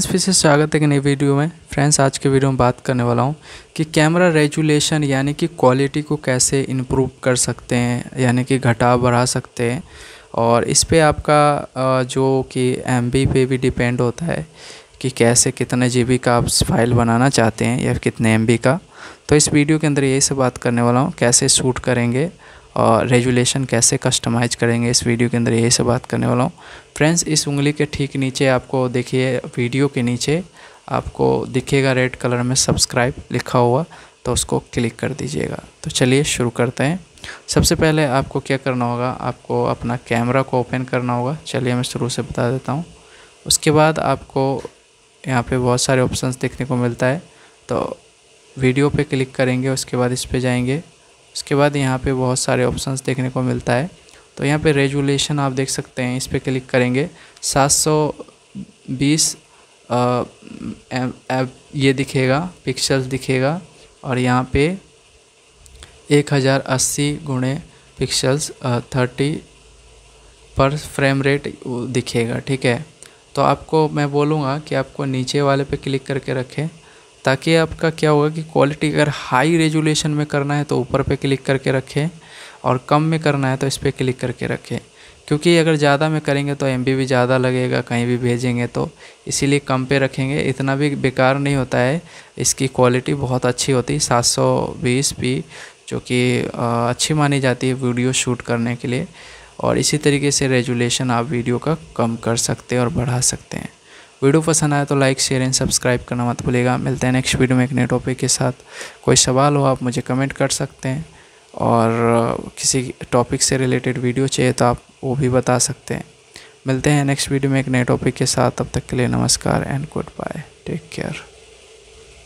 Friends फिर से स्वागत है कि नई वीडियो में। फ्रेंड्स, आज के वीडियो में बात करने वाला हूँ कि कैमरा रेजुलेशन यानी कि क्वालिटी को कैसे इम्प्रूव कर सकते हैं, यानी कि घटा बढ़ा सकते हैं। और इस पे आपका जो कि एमबी पे भी डिपेंड होता है कि कैसे कितने जीबी का आप फ़ाइल बनाना चाहते हैं या कितने एम का। तो इस वीडियो के अंदर यही से बात करने वाला हूँ, कैसे शूट करेंगे और रेजुलेशन कैसे कस्टमाइज करेंगे, इस वीडियो के अंदर यही से बात करने वाला हूँ। फ्रेंड्स, इस उंगली के ठीक नीचे आपको देखिए, वीडियो के नीचे आपको दिखेगा रेड कलर में सब्सक्राइब लिखा हुआ तो उसको क्लिक कर दीजिएगा। तो चलिए शुरू करते हैं। सबसे पहले आपको क्या करना होगा, आपको अपना कैमरा को ओपन करना होगा। चलिए मैं शुरू से बता देता हूँ। उसके बाद आपको यहाँ पे बहुत सारे ऑप्शंस देखने को मिलता है। तो वीडियो पे क्लिक करेंगे, उसके बाद इस पे जाएँगे। उसके बाद यहाँ पे बहुत सारे ऑप्शंस देखने को मिलता है। तो यहाँ पे रेजुलेशन आप देख सकते हैं, इस पर क्लिक करेंगे। 720 ये दिखेगा पिक्सल्स दिखेगा, और यहाँ पे 1080 हज़ार अस्सी गुणे पिक्सल्स थर्टी पर फ्रेम रेट दिखेगा, ठीक है? तो आपको, मैं बोलूँगा कि आपको नीचे वाले पे क्लिक करके रखें। ताकि आपका क्या होगा कि क्वालिटी अगर हाई रेजुलेशन में करना है तो ऊपर पे क्लिक करके रखें और कम में करना है तो इस पर क्लिक करके रखें। क्योंकि अगर ज़्यादा में करेंगे तो एमबी भी ज़्यादा लगेगा, कहीं भी भेजेंगे तो इसीलिए कम पे रखेंगे। इतना भी बेकार नहीं होता है। इसकी क्वालिटी बहुत अच्छी होती है, सात सौ बीस पी जो कि अच्छी मानी जाती है वीडियो शूट करने के लिए। और इसी तरीके से रेजुलेशन आप वीडियो का कम कर सकते हैं और बढ़ा सकते हैं। वीडियो पसंद आया तो लाइक, शेयर एंड सब्सक्राइब करना मत भूलिएगा। मिलते हैं नेक्स्ट वीडियो में एक नए टॉपिक के साथ। कोई सवाल हो आप मुझे कमेंट कर सकते हैं और किसी टॉपिक से रिलेटेड वीडियो चाहिए तो आप वो भी बता सकते हैं। मिलते हैं नेक्स्ट वीडियो में एक नए टॉपिक के साथ। तब तक के लिए नमस्कार and goodbye take care